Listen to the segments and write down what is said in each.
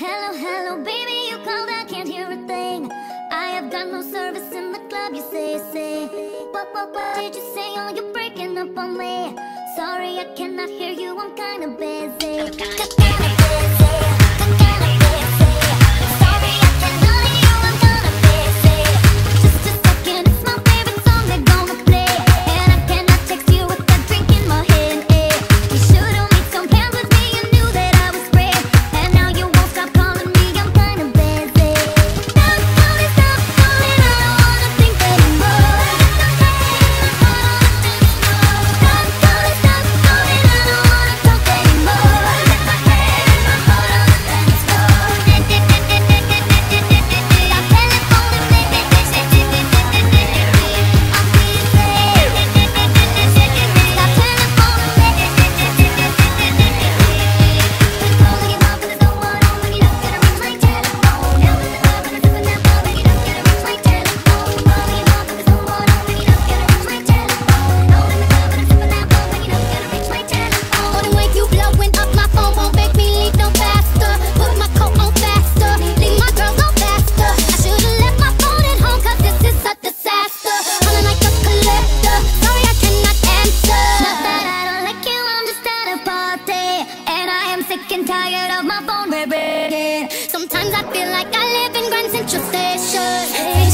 Hello, hello, baby, you called, I can't hear a thing. I have got no service in the club, you say, say. What, what, what did you say? Oh, you're breaking up on me. Sorry, I cannot hear you, I'm kinda busy. I'm kinda and tired of my phone ringing. Sometimes I feel like I live in Grand Central Station. Hey.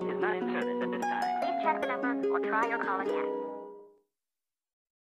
time. Please check the number or try your call again.